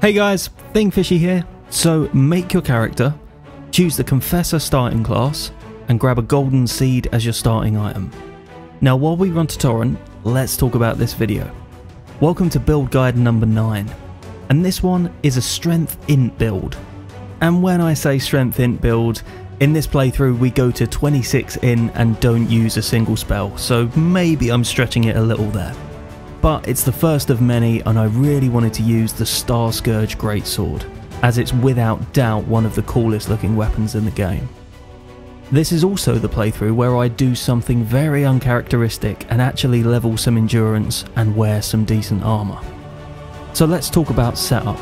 Hey guys, Thingfishy here. So make your character, choose the Confessor starting class, and grab a golden seed as your starting item. Now while we run to Torrent, let's talk about this video. Welcome to build guide number 9, and this one is a strength int build. And when I say strength int build, in this playthrough we go to 26 in and don't use a single spell, so maybe I'm stretching it a little there. But it's the first of many and I really wanted to use the Star Scourge Greatsword, as it's without doubt one of the coolest looking weapons in the game. This is also the playthrough where I do something very uncharacteristic and actually level some endurance and wear some decent armour. So let's talk about setup.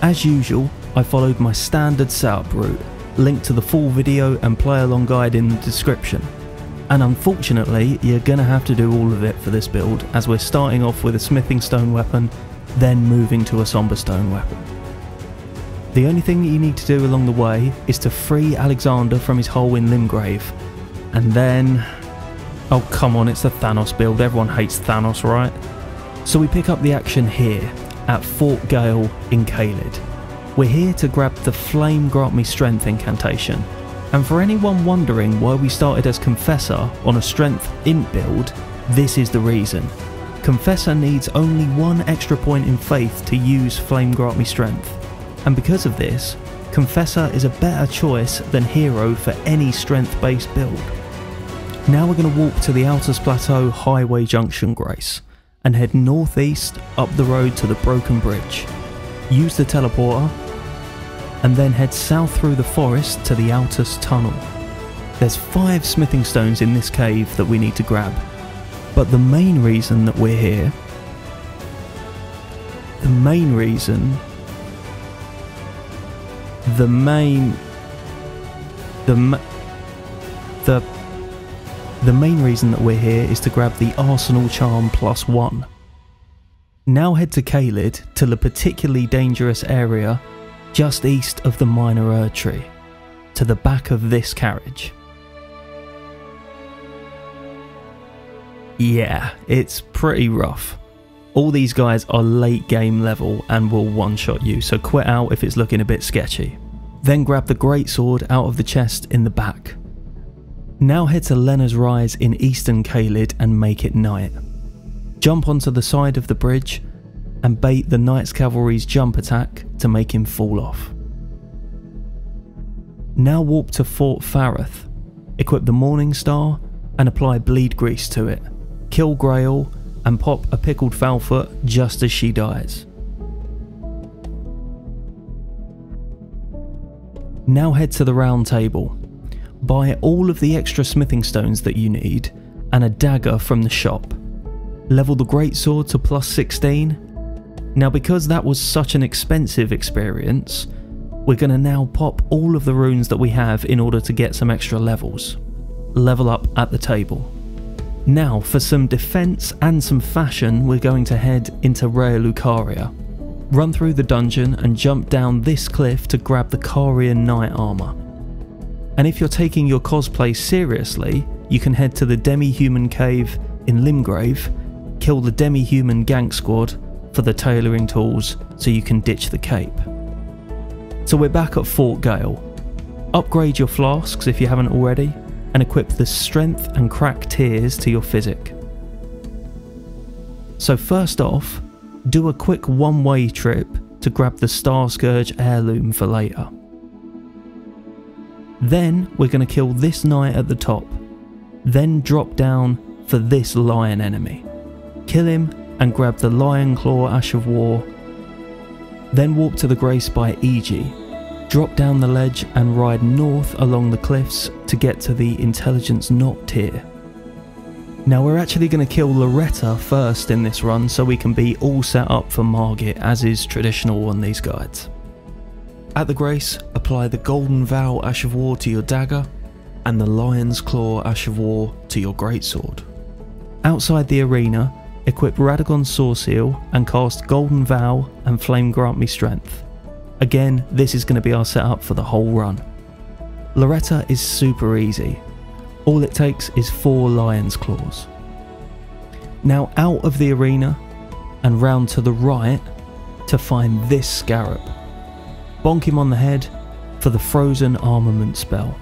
As usual, I followed my standard setup route, linked to the full video and play along guide in the description. And unfortunately, you're gonna have to do all of it for this build, as we're starting off with a smithing stone weapon, then moving to a somber stone weapon. The only thing that you need to do along the way is to free Alexander from his hole in Limgrave, and then... Oh come on, it's the Thanos build, everyone hates Thanos, right? So we pick up the action here, at Fort Gael in Caelid. We're here to grab the Flame Grant Me Strength incantation, and for anyone wondering why we started as Confessor on a Strength Int build, this is the reason. Confessor needs only one extra point in Faith to use Flame Grant Me Strength, and because of this, Confessor is a better choice than Hero for any strength based build. Now we're going to walk to the Altus Plateau Highway Junction Grace and head northeast up the road to the Broken Bridge. Use the teleporter and then head south through the forest to the Altus Tunnel. There's five smithing stones in this cave that we need to grab, but the main reason that we're here, the main reason, the main, the, the, the main reason that we're here is to grab the Arsenal Charm plus one. Now head to Caelid to the particularly dangerous area just east of the Minor Erdtree, to the back of this carriage. Yeah, it's pretty rough. All these guys are late game level and will one shot you, so quit out if it's looking a bit sketchy. Then grab the greatsword out of the chest in the back. Now head to Lenne's Rise in eastern Caelid and make it night. Jump onto the side of the bridge and bait the Knights Cavalry's jump attack to make him fall off. Now warp to Fort Faroth, equip the Morning Star and apply bleed grease to it, kill Greyll and pop a pickled Fowl Foot just as she dies. Now head to the round table. Buy all of the extra smithing stones that you need and a dagger from the shop. Level the greatsword to plus 16. Now because that was such an expensive experience, we're going to now pop all of the runes that we have in order to get some extra levels. Level up at the table. Now for some defense and some fashion we're going to head into Raya Lucaria. Run through the dungeon and jump down this cliff to grab the Carian Knight armour. And if you're taking your cosplay seriously, you can head to the Demi-Human Cave in Limgrave, kill the Demi-Human Gank Squad for the tailoring tools so you can ditch the cape. So we're back at Fort Gael. Upgrade your flasks if you haven't already, and equip the strength and crack tears to your physic. So first off, do a quick one-way trip to grab the Star Scourge heirloom for later. Then we're going to kill this knight at the top, then drop down for this lion enemy. Kill him and grab the Lion Claw Ash of War. Then walk to the Grace by Iji, drop down the ledge and ride north along the cliffs to get to the Intelligence Knot tier. Now we're actually going to kill Loretta first in this run so we can be all set up for Margit as is traditional on these guides. At the Grace, apply the Golden Vow Ash of War to your dagger and the Lion's Claw Ash of War to your greatsword. Outside the arena, equip Radagon's Soreseal and cast Golden Vow and Flame Grant Me Strength. Again, this is going to be our setup for the whole run. Loretta is super easy. All it takes is 4 Lion's Claws. Now out of the arena and round to the right, to find this scarab. Bonk him on the head for the frozen armament spell.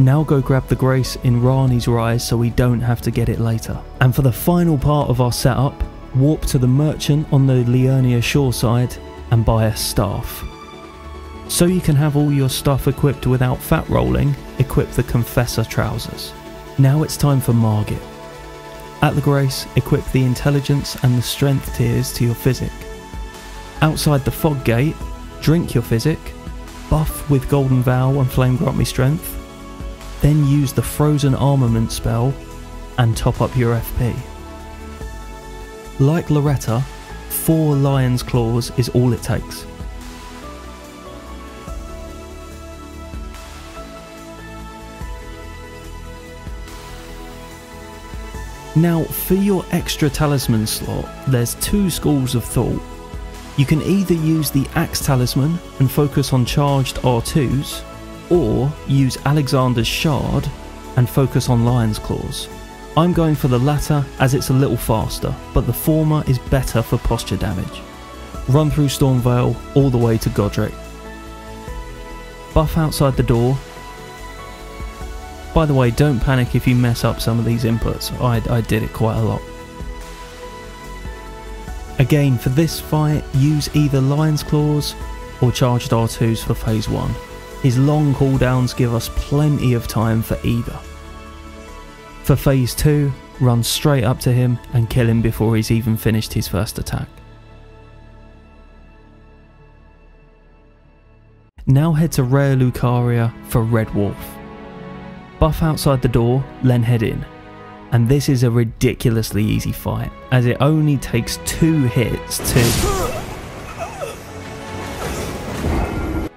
Now go grab the grace in Ranni's rise so we don't have to get it later. And for the final part of our setup, warp to the merchant on the Liurnia shoreside and buy a staff. So you can have all your stuff equipped without fat rolling, equip the Confessor trousers. Now it's time for Margit. At the Grace, equip the Intelligence and the Strength tiers to your Physic. Outside the Fog Gate, drink your Physic, buff with Golden Vow and Flame Grant Me Strength, then use the Frozen Armament spell and top up your FP. Like Loretta, 4 Lion's Claws is all it takes. Now, for your extra talisman slot, there's two schools of thought. You can either use the Axe Talisman and focus on charged R2s, or use Alexander's Shard and focus on Lion's Claws. I'm going for the latter as it's a little faster, but the former is better for posture damage. Run through Stormveil all the way to Godric. Buff outside the door by the way, don't panic if you mess up some of these inputs, I, I did it quite a lot. Again, for this fight, use either Lion's Claws or Charged R2s for phase 1. His long cooldowns give us plenty of time for either. For phase 2, run straight up to him and kill him before he's even finished his first attack. Now head to Raya Lucaria for Red Wolf. Buff outside the door, then head in. And this is a ridiculously easy fight, as it only takes two hits to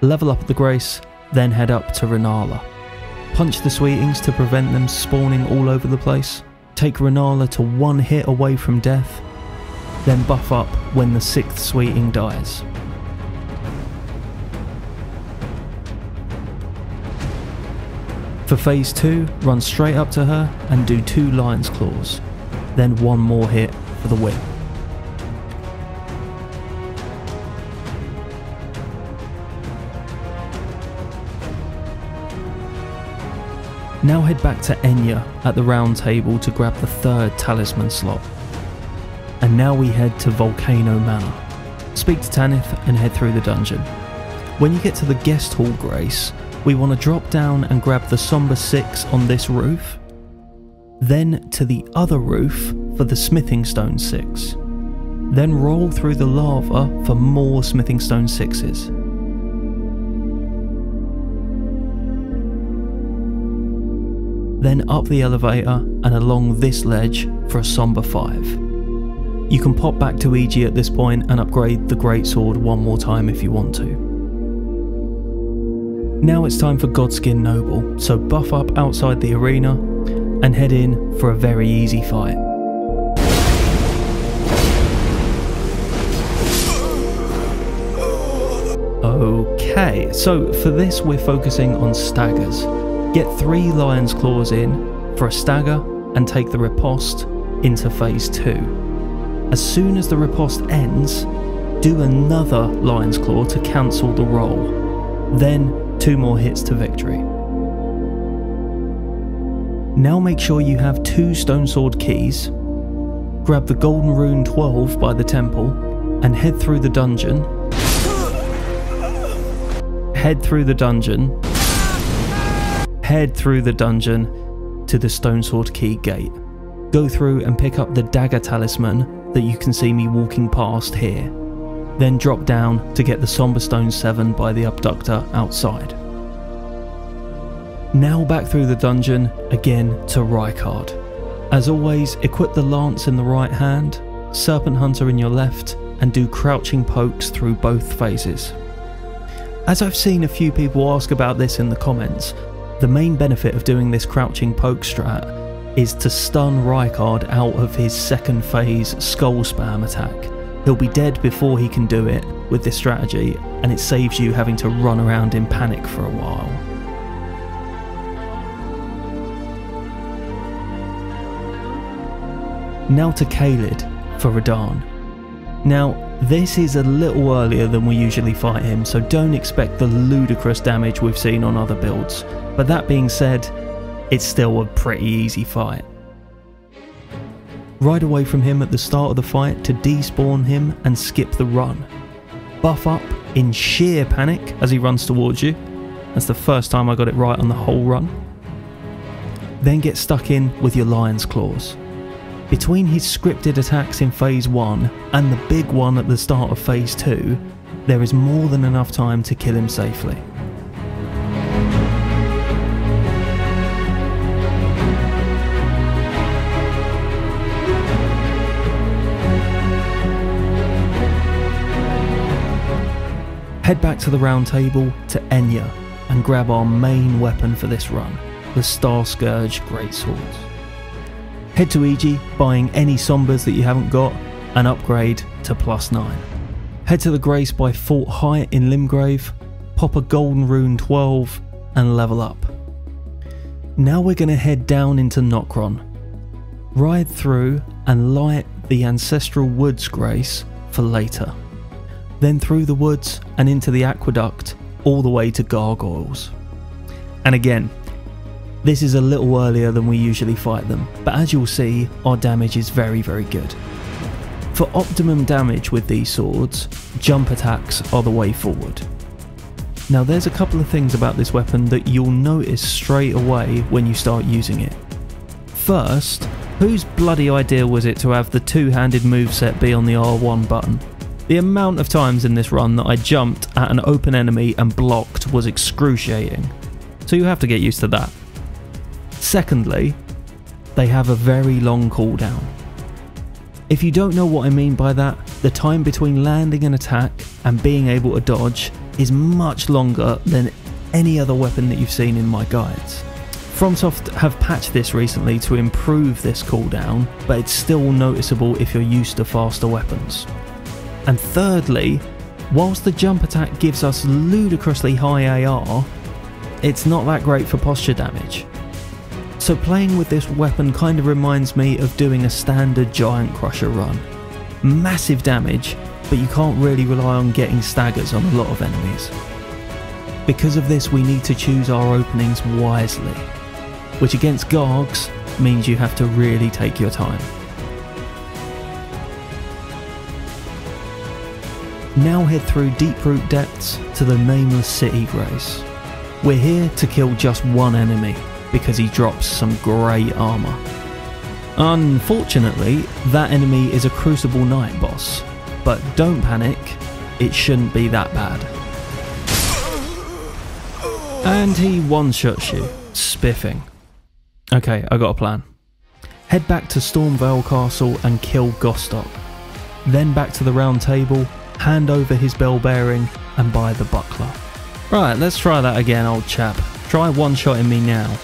level up the Grace, then head up to Rennala. Punch the Sweetings to prevent them spawning all over the place. Take Rennala to one hit away from death, then buff up when the sixth Sweeting dies. For phase 2, run straight up to her and do two Lion's Claws, then one more hit for the win. Now head back to Enya at the round table to grab the third talisman slot. And now we head to Volcano Manor. Speak to Tanith and head through the dungeon. When you get to the guest hall grace, we want to drop down and grab the Somber 6 on this roof, then to the other roof for the Smithing Stone 6, then roll through the lava for more Smithing Stone 6s. Then up the elevator and along this ledge for a Somber 5. You can pop back to EG at this point and upgrade the Great Sword one more time if you want to. Now it's time for Godskin Noble, so buff up outside the arena and head in for a very easy fight. Okay, so for this we're focusing on staggers. Get three Lion's Claws in for a stagger and take the riposte into phase 2. As soon as the riposte ends, do another Lion's Claw to cancel the roll. Then two more hits to victory. Now make sure you have two Stone Sword keys, grab the Golden Rune 12 by the temple, and head through the dungeon. Head through the dungeon. Head through the dungeon to the Stone Sword Key gate. Go through and pick up the dagger talisman that you can see me walking past here then drop down to get the Somber Stone 7 by the Abductor outside. Now back through the dungeon, again to Rykard. As always, equip the Lance in the right hand, Serpent Hunter in your left, and do crouching pokes through both phases. As I've seen a few people ask about this in the comments, the main benefit of doing this crouching poke strat is to stun Rykard out of his second phase skull spam attack He'll be dead before he can do it with this strategy, and it saves you having to run around in panic for a while. Now to Caelid for Radahn. Now, this is a little earlier than we usually fight him, so don't expect the ludicrous damage we've seen on other builds. But that being said, it's still a pretty easy fight. Ride away from him at the start of the fight to despawn him and skip the run. Buff up in sheer panic as he runs towards you. That's the first time I got it right on the whole run. Then get stuck in with your Lion's Claws. Between his scripted attacks in Phase 1 and the big one at the start of Phase 2, there is more than enough time to kill him safely. Head back to the round table to Enya and grab our main weapon for this run, the Star Scourge Greatswords. Head to EG, buying any Sombers that you haven't got, and upgrade to plus 9. Head to the Grace by Fort Haight in Limgrave, pop a Golden Rune 12, and level up. Now we're going to head down into Nokron. Ride through and light the Ancestral Woods Grace for later. Then through the woods and into the aqueduct, all the way to Gargoyles. And again, this is a little earlier than we usually fight them, but as you'll see, our damage is very very good. For optimum damage with these swords, jump attacks are the way forward. Now there's a couple of things about this weapon that you'll notice straight away when you start using it. First, whose bloody idea was it to have the two-handed moveset be on the R1 button? The amount of times in this run that I jumped at an open enemy and blocked was excruciating, so you have to get used to that. Secondly, they have a very long cooldown. If you don't know what I mean by that, the time between landing an attack and being able to dodge is much longer than any other weapon that you've seen in my guides. FromSoft have patched this recently to improve this cooldown, but it's still noticeable if you're used to faster weapons. And thirdly, whilst the jump attack gives us ludicrously high AR, it's not that great for posture damage. So playing with this weapon kind of reminds me of doing a standard Giant Crusher run. Massive damage, but you can't really rely on getting staggers on a lot of enemies. Because of this we need to choose our openings wisely, which against Gargs means you have to really take your time. Now head through Deeproot Depths to the Nameless City Grace. We're here to kill just one enemy, because he drops some grey armour. Unfortunately, that enemy is a Crucible Knight boss, but don't panic, it shouldn't be that bad. And he one-shots you, spiffing. Okay, I got a plan. Head back to Stormveil Castle and kill Gostok. Then back to the round table hand over his bell bearing, and buy the buckler. Right, let's try that again, old chap. Try one-shotting me now.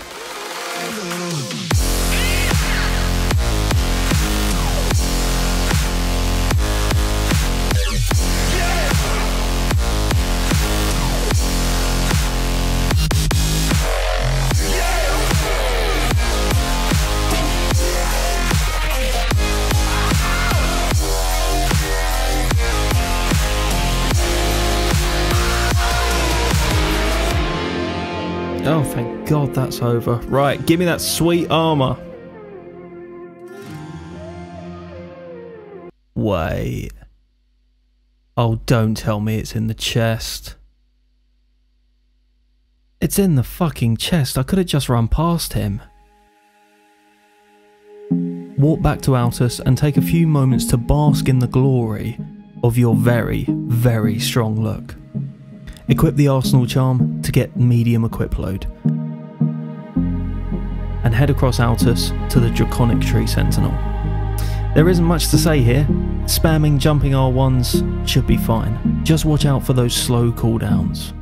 Oh, thank God that's over. Right, give me that sweet armour. Wait. Oh, don't tell me it's in the chest. It's in the fucking chest. I could have just run past him. Walk back to Altus and take a few moments to bask in the glory of your very, very strong look. Equip the Arsenal Charm to get medium equip load. And head across Altus to the Draconic Tree Sentinel. There isn't much to say here, spamming jumping R1s should be fine, just watch out for those slow cooldowns.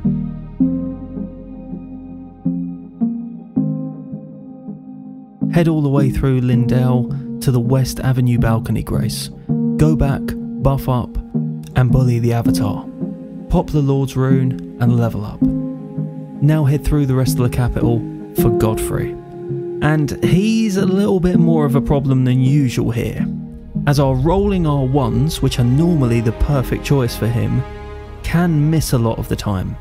Head all the way through Leyndell to the West Avenue Balcony Grace. Go back, buff up, and bully the Avatar pop the Lord's Rune, and level up. Now head through the rest of the capital for Godfrey. And he's a little bit more of a problem than usual here, as our rolling R1s, which are normally the perfect choice for him, can miss a lot of the time,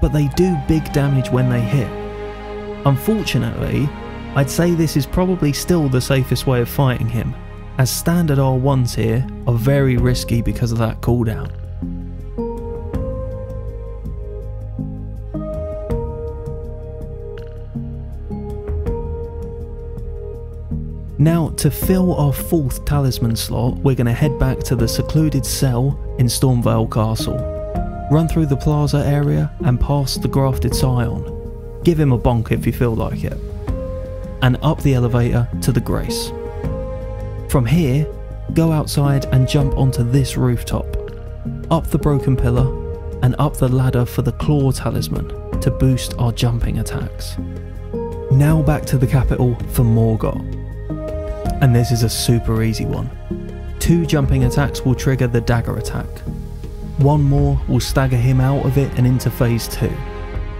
but they do big damage when they hit. Unfortunately, I'd say this is probably still the safest way of fighting him, as standard R1s here are very risky because of that cooldown. Now, to fill our fourth talisman slot, we're going to head back to the secluded cell in Stormveil Castle. Run through the plaza area and past the grafted scion. Give him a bonk if you feel like it. And up the elevator to the Grace. From here, go outside and jump onto this rooftop. Up the broken pillar and up the ladder for the claw talisman to boost our jumping attacks. Now back to the capital for Morgott and this is a super easy one. Two jumping attacks will trigger the dagger attack. One more will stagger him out of it and into phase 2.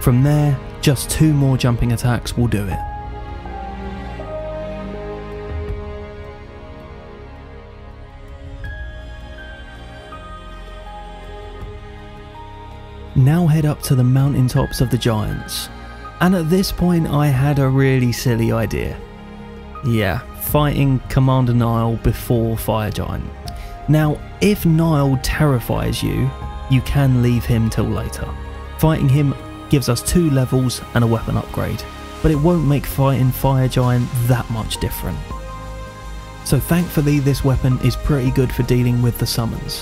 From there, just two more jumping attacks will do it. Now head up to the mountaintops of the giants. And at this point I had a really silly idea. Yeah, fighting Commander Niall before Fire Giant. Now, if Niall terrifies you, you can leave him till later. Fighting him gives us two levels and a weapon upgrade, but it won't make fighting Fire Giant that much different. So thankfully this weapon is pretty good for dealing with the summons.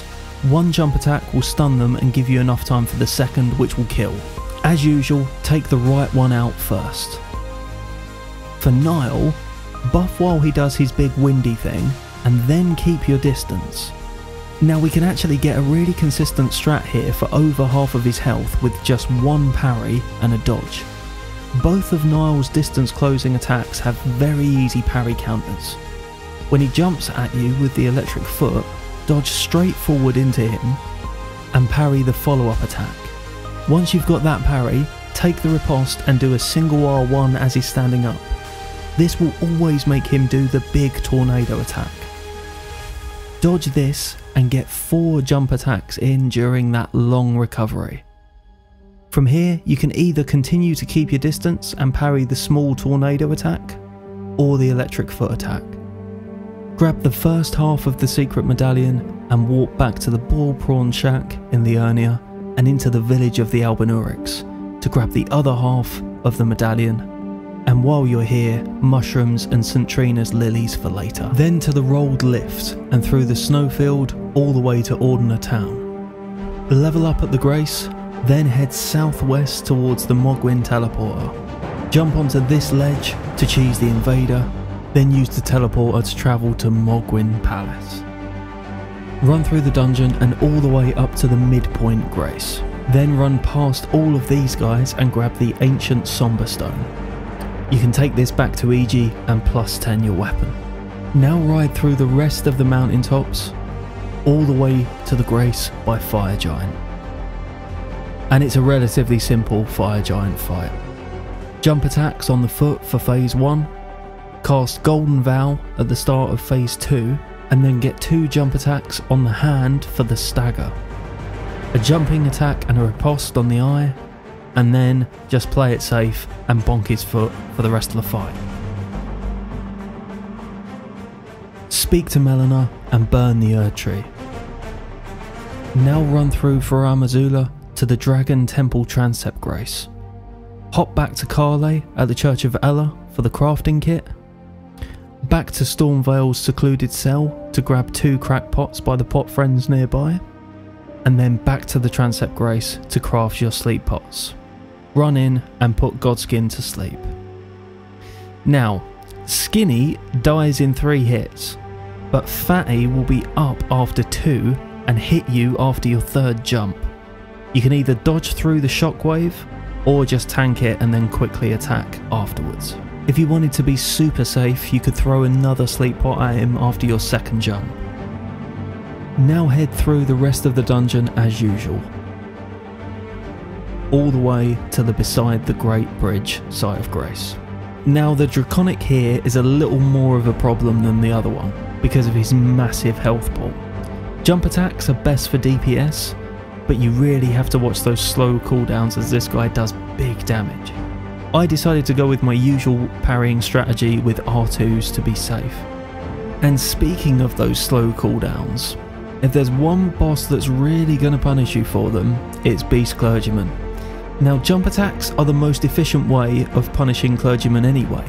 One jump attack will stun them and give you enough time for the second which will kill. As usual, take the right one out first. For Niall, buff while he does his big windy thing, and then keep your distance. Now we can actually get a really consistent strat here for over half of his health with just one parry and a dodge. Both of Niall's distance closing attacks have very easy parry counters. When he jumps at you with the electric foot, dodge straight forward into him and parry the follow up attack. Once you've got that parry, take the riposte and do a single R1 as he's standing up. This will always make him do the big tornado attack. Dodge this and get 4 jump attacks in during that long recovery. From here, you can either continue to keep your distance and parry the small tornado attack, or the electric foot attack. Grab the first half of the secret medallion and walk back to the Boilprawn Shack in Liurnia and into the village of the Albinaurics to grab the other half of the medallion and while you're here, mushrooms and St. Trina's lilies for later. Then to the Rold lift and through the snowfield all the way to Ordina town. Level up at the Grace, then head southwest towards the Mohgwyn teleporter. Jump onto this ledge to cheese the invader, then use the teleporter to travel to Mohgwyn Palace. Run through the dungeon and all the way up to the midpoint Grace. Then run past all of these guys and grab the ancient Somber Stone. You can take this back to EG and plus 10 your weapon. Now ride through the rest of the mountaintops, all the way to the Grace by Fire Giant. And it's a relatively simple Fire Giant fight. Jump attacks on the foot for phase 1, cast Golden Vow at the start of phase 2, and then get two jump attacks on the hand for the stagger. A jumping attack and a riposte on the eye, and then just play it safe and bonk his foot for the rest of the fight. Speak to Melina and burn the Erdtree. Now run through Farum Azula to the Dragon Temple Transept Grace. Hop back to Carley at the Church of Elleh for the crafting kit. Back to Stormveil's secluded cell to grab two crackpots by the pot friends nearby. And then back to the Transept Grace to craft your sleep pots run in and put Godskin to sleep. Now, Skinny dies in three hits, but Fatty will be up after two and hit you after your third jump. You can either dodge through the shockwave or just tank it and then quickly attack afterwards. If you wanted to be super safe, you could throw another sleep pot at him after your second jump. Now head through the rest of the dungeon as usual all the way to the beside the Great Bridge site of grace. Now the Draconic here is a little more of a problem than the other one, because of his massive health pool. Jump attacks are best for DPS, but you really have to watch those slow cooldowns as this guy does big damage. I decided to go with my usual parrying strategy with R2s to be safe. And speaking of those slow cooldowns, if there's one boss that's really going to punish you for them, it's Beast Clergyman. Now jump attacks are the most efficient way of punishing clergymen anyway,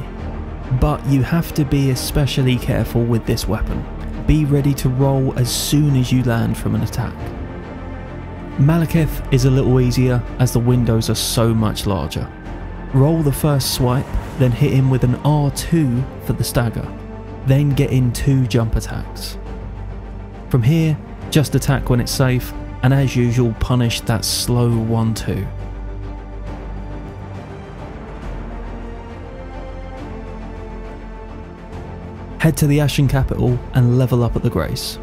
but you have to be especially careful with this weapon. Be ready to roll as soon as you land from an attack. Maliketh is a little easier as the windows are so much larger. Roll the first swipe, then hit him with an R2 for the stagger, then get in two jump attacks. From here, just attack when it's safe, and as usual, punish that slow 1 2. Head to the Ashen Capital and level up at the Grace.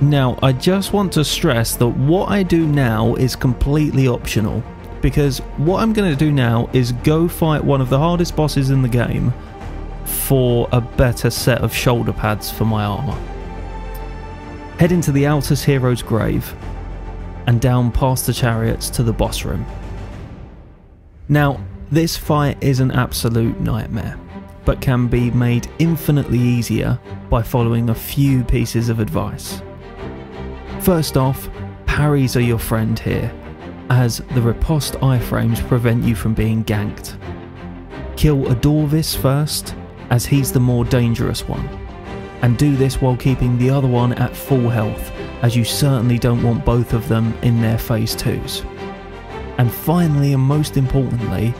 Now, I just want to stress that what I do now is completely optional, because what I'm going to do now is go fight one of the hardest bosses in the game for a better set of shoulder pads for my armour. Head into the Altus Hero's grave and down past the chariots to the boss room. Now, this fight is an absolute nightmare, but can be made infinitely easier by following a few pieces of advice. First off, parries are your friend here, as the riposte iframes prevent you from being ganked. Kill Ordovis first, as he's the more dangerous one and do this while keeping the other one at full health, as you certainly don't want both of them in their phase 2s. And finally, and most importantly,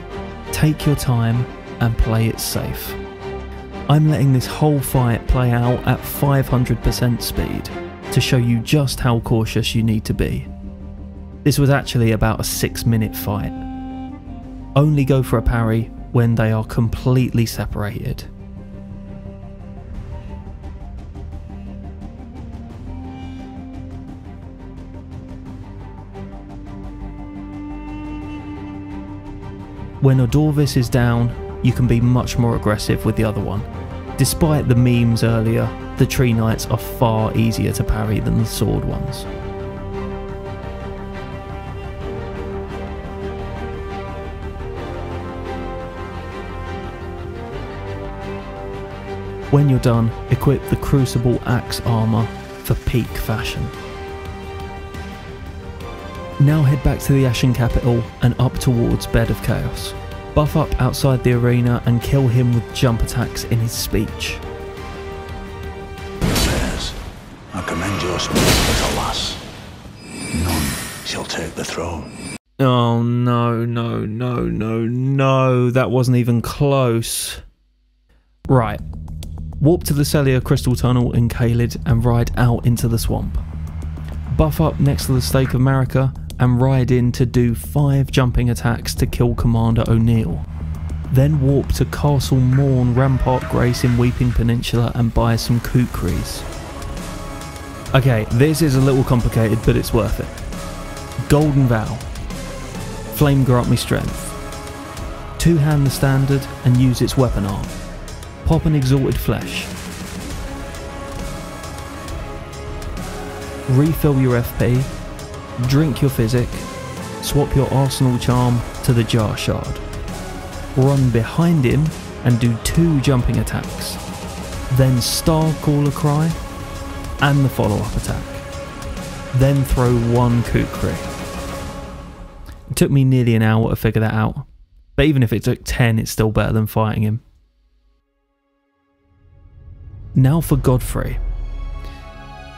take your time and play it safe. I'm letting this whole fight play out at 500% speed to show you just how cautious you need to be. This was actually about a 6 minute fight. Only go for a parry when they are completely separated. When Ordovis is down, you can be much more aggressive with the other one. Despite the memes earlier, the Tree Knights are far easier to parry than the sword ones. When you're done, equip the Crucible Axe armour for peak fashion. Now head back to the Ashen Capital and up towards Bed of Chaos. Buff up outside the arena and kill him with jump attacks in his speech. Says, I commend your spirit, little lass. None shall take the throne. Oh no, no, no, no, no, that wasn't even close. Right. Warp to the Sellia Crystal Tunnel in Caelid and ride out into the swamp. Buff up next to the Stake of Marika and ride in to do 5 jumping attacks to kill Commander O'Neill. Then warp to Castle Morn Rampart Grace in Weeping Peninsula and buy some kukris. Okay, this is a little complicated, but it's worth it. Golden Vow. Flame grant me strength. Two hand the standard and use its weapon arm. Pop an exalted flesh. Refill your FP drink your physic, swap your arsenal charm to the jar shard. Run behind him and do two jumping attacks. Then star caller cry and the follow up attack. Then throw one kukri. It took me nearly an hour to figure that out. But even if it took 10, it's still better than fighting him. Now for Godfrey.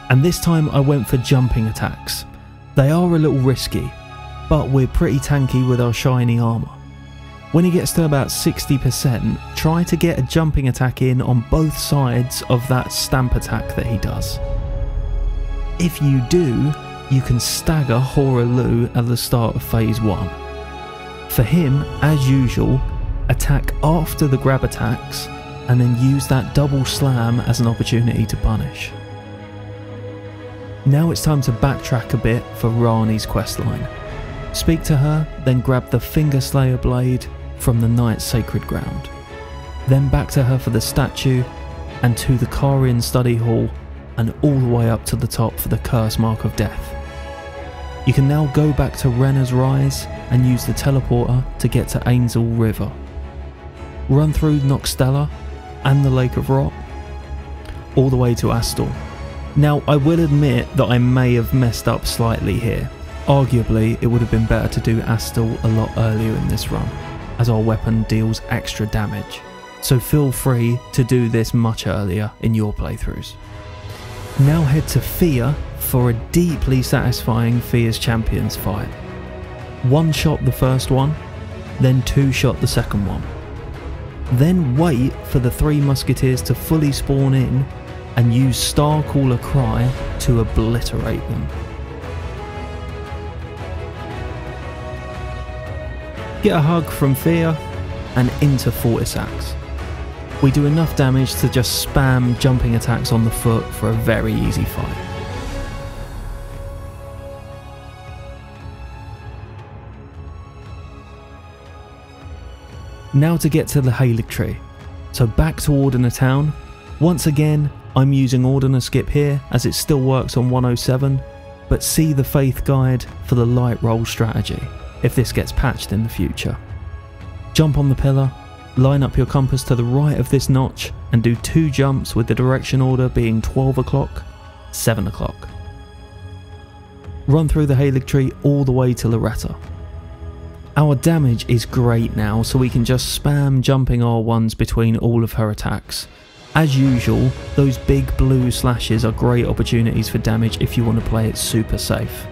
And this time I went for jumping attacks. They are a little risky, but we're pretty tanky with our shiny armour. When he gets to about 60%, try to get a jumping attack in on both sides of that stamp attack that he does. If you do, you can stagger Hoarah at the start of phase 1. For him, as usual, attack after the grab attacks and then use that double slam as an opportunity to punish. Now it's time to backtrack a bit for Ranni's questline. Speak to her, then grab the Finger Slayer blade from the Knight's Sacred Ground. Then back to her for the statue, and to the Carian study hall and all the way up to the top for the curse mark of death. You can now go back to Renna's Rise and use the teleporter to get to Ainsel River. Run through Nokstella and the Lake of Rot, all the way to Astor. Now, I will admit that I may have messed up slightly here. Arguably, it would have been better to do Astor a lot earlier in this run, as our weapon deals extra damage. So feel free to do this much earlier in your playthroughs. Now head to Fia for a deeply satisfying Fia's Champions fight. One shot the first one, then two shot the second one. Then wait for the three musketeers to fully spawn in and use Starcaller Cry to obliterate them. Get a hug from Fia and into Fortisax. We do enough damage to just spam jumping attacks on the foot for a very easy fight. Now to get to the Haligtree. So back to Ordina Town. Once again, I'm using Ordina Skip here as it still works on 107, but see the Faith Guide for the light roll strategy if this gets patched in the future. Jump on the pillar, line up your compass to the right of this notch and do two jumps with the direction order being 12 o'clock, 7 o'clock. Run through the Halig tree all the way to Loretta. Our damage is great now, so we can just spam jumping R1s between all of her attacks. As usual, those big blue slashes are great opportunities for damage if you want to play it super safe.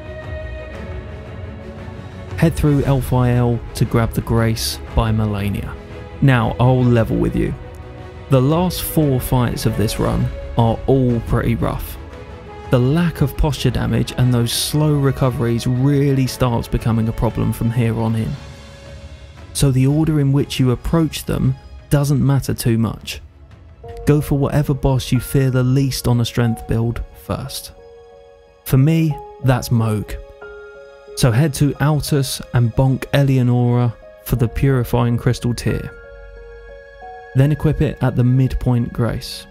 Head through Elphael to grab the Grace by Malenia. Now, I'll level with you. The last four fights of this run are all pretty rough. The lack of posture damage and those slow recoveries really starts becoming a problem from here on in. So the order in which you approach them doesn't matter too much. Go for whatever boss you fear the least on a strength build first. For me, that's Mohg. So head to Altus and bonk Eleonora for the Purifying Crystal tier. Then equip it at the midpoint Grace.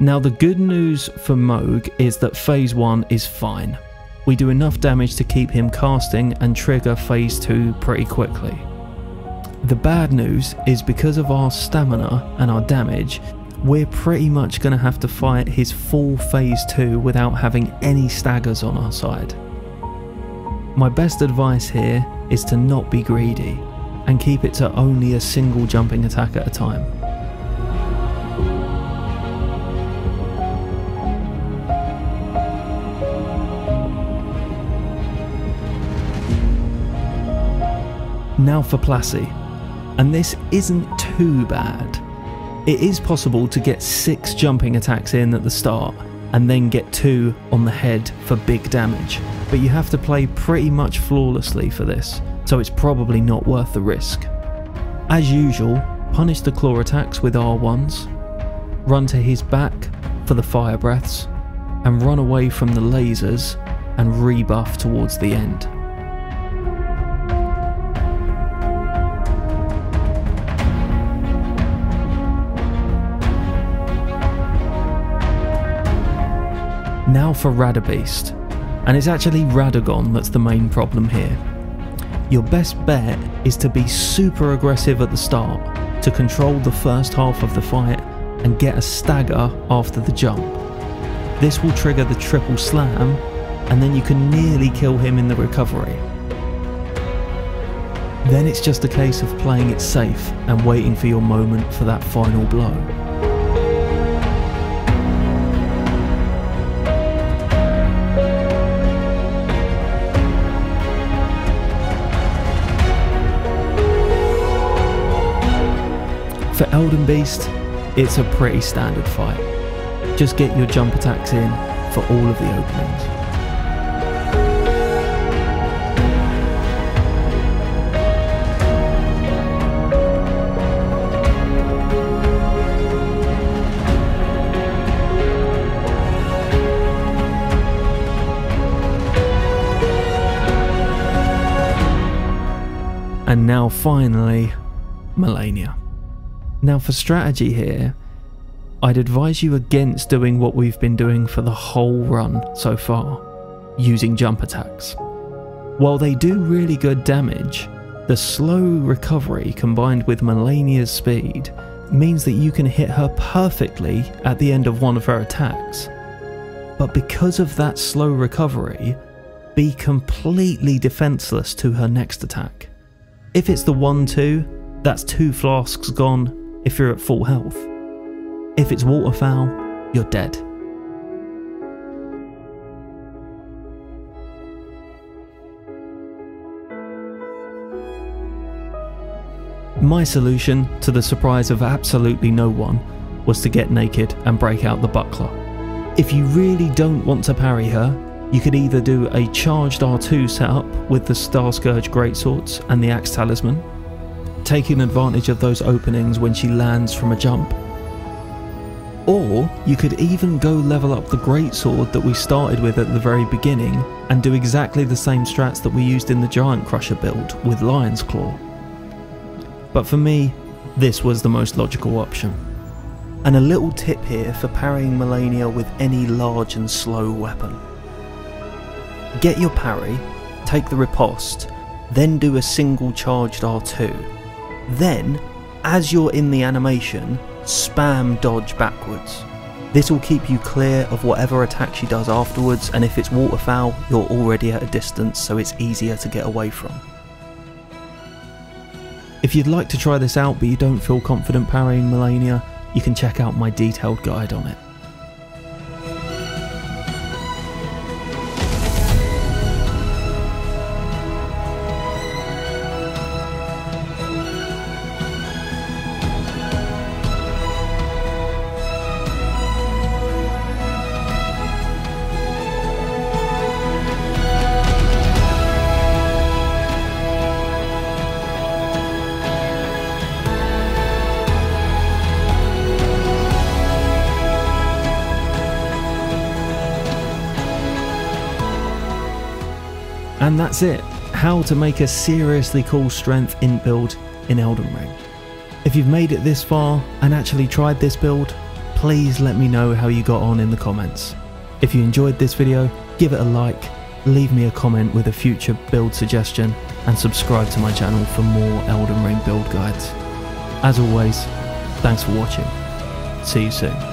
Now the good news for Mohg is that phase 1 is fine. We do enough damage to keep him casting and trigger phase 2 pretty quickly. The bad news is because of our stamina and our damage, we're pretty much going to have to fight his full phase 2 without having any staggers on our side. My best advice here is to not be greedy and keep it to only a single jumping attack at a time. Now for Plassey, and this isn't too bad. It is possible to get 6 jumping attacks in at the start and then get 2 on the head for big damage, but you have to play pretty much flawlessly for this, so it's probably not worth the risk. As usual, punish the claw attacks with R1s, run to his back for the fire breaths, and run away from the lasers and rebuff towards the end. Now for Radabeast, and it's actually Radagon that's the main problem here. Your best bet is to be super aggressive at the start to control the first half of the fight and get a stagger after the jump. This will trigger the triple slam and then you can nearly kill him in the recovery. Then it's just a case of playing it safe and waiting for your moment for that final blow. For Elden Beast, it's a pretty standard fight. Just get your jump attacks in for all of the openings. And now finally, Malenia. Now for strategy here, I'd advise you against doing what we've been doing for the whole run so far, using jump attacks. While they do really good damage, the slow recovery combined with Malenia's speed means that you can hit her perfectly at the end of one of her attacks. But because of that slow recovery, be completely defenseless to her next attack. If it's the 1-2, that's two flasks gone if you're at full health. If it's waterfowl, you're dead. My solution, to the surprise of absolutely no one, was to get naked and break out the buckler. If you really don't want to parry her, you could either do a charged R2 setup with the Starscourge Greatswords and the Axe Talisman, taking advantage of those openings when she lands from a jump. Or you could even go level up the Greatsword that we started with at the very beginning and do exactly the same strats that we used in the Giant Crusher build with Lion's Claw. But for me, this was the most logical option. And a little tip here for parrying Malenia with any large and slow weapon. Get your parry, take the riposte, then do a single charged R2. Then, as you're in the animation, spam dodge backwards. This will keep you clear of whatever attack she does afterwards and if it's waterfowl, you're already at a distance so it's easier to get away from. If you'd like to try this out but you don't feel confident parrying Malenia, you can check out my detailed guide on it. And that's it. How to make a seriously cool strength int build in Elden Ring. If you've made it this far and actually tried this build, please let me know how you got on in the comments. If you enjoyed this video, give it a like, leave me a comment with a future build suggestion, and subscribe to my channel for more Elden Ring build guides. As always, thanks for watching. See you soon.